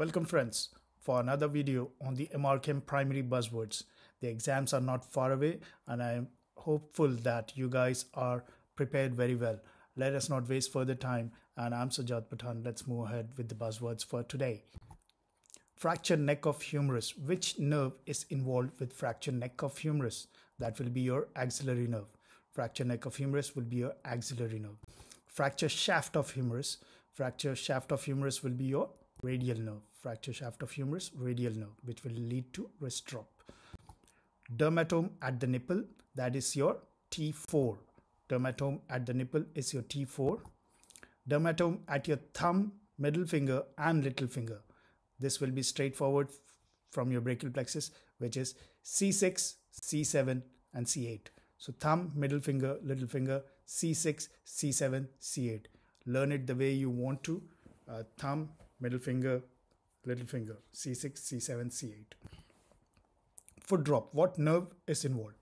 Welcome friends for another video on the MRCEM primary buzzwords. The exams are not far away and I am hopeful that you guys are prepared very well. Let us not waste further time and I'm Sajjad Pathan. Let's move ahead with the buzzwords for today. Fracture neck of humerus. Which nerve is involved with fracture neck of humerus? That will be your axillary nerve. Fracture neck of humerus will be your axillary nerve. Fracture shaft of humerus. Fracture shaft of humerus will be your radial nerve. Fracture shaft of humerus, radial nerve, which will lead to wrist drop. Dermatome at the nipple, that is your T4. Dermatome at the nipple is your T4. Dermatome at your thumb, middle finger, and little finger. This will be straightforward from your brachial plexus, which is C6, C7, and C8. So thumb, middle finger, little finger, C6, C7, C8. Learn it the way you want to. Uh, thumb, middle finger, little finger, C6, C7, C8. Foot drop. What nerve is involved?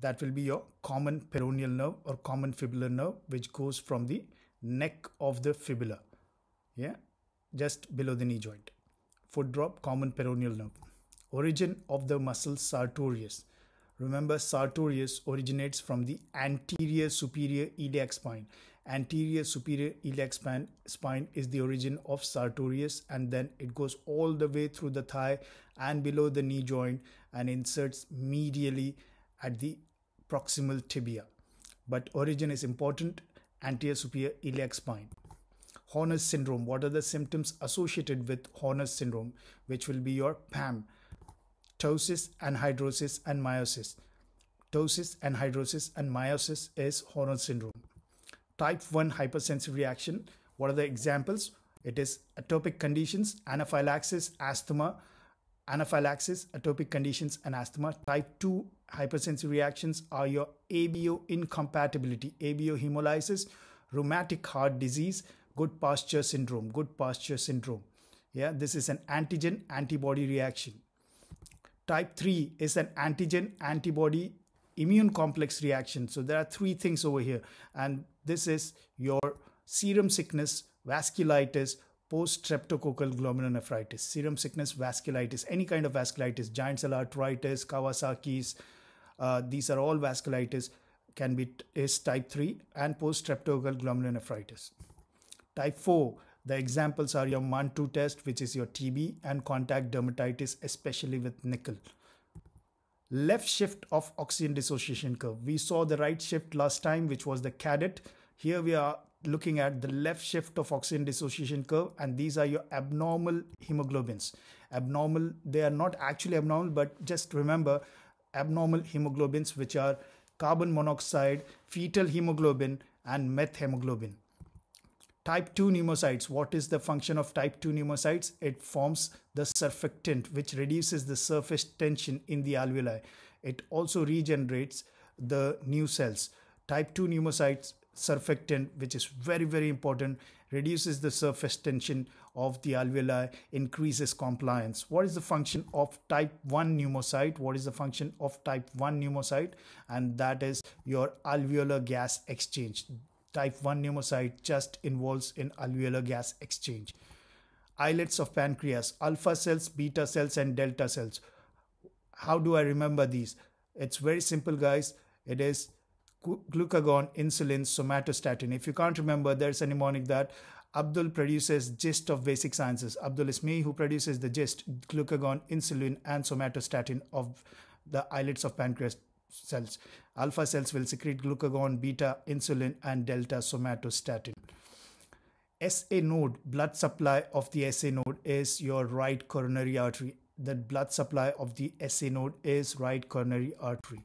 That will be your common peroneal nerve or common fibular nerve, which goes from the neck of the fibula. Yeah, just below the knee joint. Foot drop, common peroneal nerve. Origin of the muscle sartorius. Remember, sartorius originates from the anterior superior iliac spine. Anterior superior iliac spine, is the origin of sartorius, and then it goes all the way through the thigh and below the knee joint and inserts medially at the proximal tibia. But origin is important anterior superior iliac spine. Horner's syndrome. What are the symptoms associated with Horner's syndrome? Which will be your PAM ptosis, anhidrosis, and miosis. Ptosis, anhidrosis, and miosis is Horner syndrome. Type 1 hypersensitive reaction. What are the examples? It is atopic conditions, anaphylaxis, asthma, anaphylaxis, atopic conditions, and asthma. Type 2 hypersensitive reactions are your ABO incompatibility, ABO hemolysis, rheumatic heart disease, good Goodpasture syndrome, good Goodpasture syndrome. Yeah, this is an antigen antibody reaction. Type 3 is an antigen antibody immune complex reaction. So there are three things over here. And this is your serum sickness, vasculitis, post streptococcal glomerulonephritis, serum sickness, vasculitis, any kind of vasculitis, giant cell arteritis, Kawasaki's. Uh, these are all vasculitis can be is type 3 and post streptococcal glomerulonephritis. Type 4 the examples are your Mantoux test, which is your TB, and contact dermatitis, especially with nickel. Left shift of oxygen dissociation curve. We saw the right shift last time, which was the cadet. Here we are looking at the left shift of oxygen dissociation curve, and these are your abnormal hemoglobins. Abnormal, they are not actually abnormal, but just remember abnormal hemoglobins, which are carbon monoxide, fetal hemoglobin, and methemoglobin Type 2 pneumocytes. What is the function of type 2 pneumocytes? It forms the surfactant, which reduces the surface tension in the alveoli. It also regenerates the new cells. Type 2 pneumocytes surfactant, which is very, very important, reduces the surface tension of the alveoli, increases compliance. What is the function of type 1 pneumocyte? What is the function of type 1 pneumocyte? And that is your alveolar gas exchange type 1 pneumocyte just involves in alveolar gas exchange. Islets of pancreas, alpha cells, beta cells, and delta cells. How do I remember these? It's very simple, guys. It is glucagon, insulin, somatostatin. If you can't remember, there's a mnemonic that Abdul produces gist of basic sciences. Abdul is me who produces the gist, glucagon, insulin, and somatostatin of the islets of pancreas cells. Alpha cells will secrete glucagon, beta, insulin, and delta somatostatin. SA node, blood supply of the SA node is your right coronary artery. The blood supply of the SA node is right coronary artery.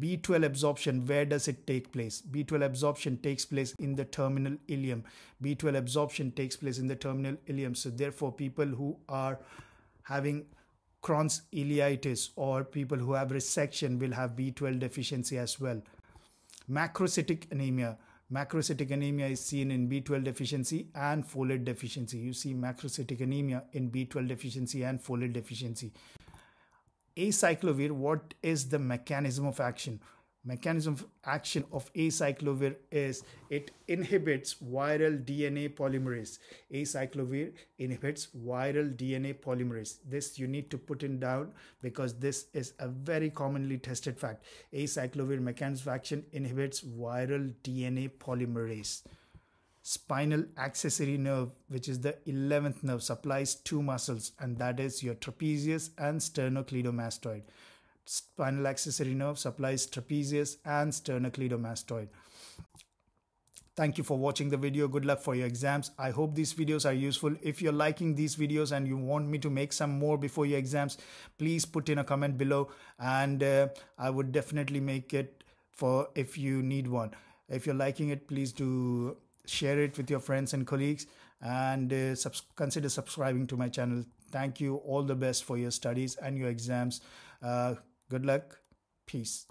B12 absorption, where does it take place? B12 absorption takes place in the terminal ileum. B12 absorption takes place in the terminal ileum. So, therefore, people who are having Crohn's ileitis or people who have resection will have B12 deficiency as well. Macrocytic anemia. Macrocytic anemia is seen in B12 deficiency and folate deficiency. You see macrocytic anemia in B12 deficiency and folate deficiency. Acyclovir, what is the mechanism of action? Mechanism of action of acyclovir is it inhibits viral DNA polymerase. Acyclovir inhibits viral DNA polymerase. This you need to put in down because this is a very commonly tested fact. Acyclovir mechanism of action inhibits viral DNA polymerase. Spinal accessory nerve, which is the 11th nerve, supplies two muscles, and that is your trapezius and sternocleidomastoid spinal accessory nerve supplies trapezius and sternocleidomastoid. Thank you for watching the video. Good luck for your exams. I hope these videos are useful. If you're liking these videos and you want me to make some more before your exams, please put in a comment below and uh, I would definitely make it for if you need one. If you're liking it, please do share it with your friends and colleagues and uh, subs consider subscribing to my channel. Thank you. All the best for your studies and your exams. Uh, Good luck. Peace.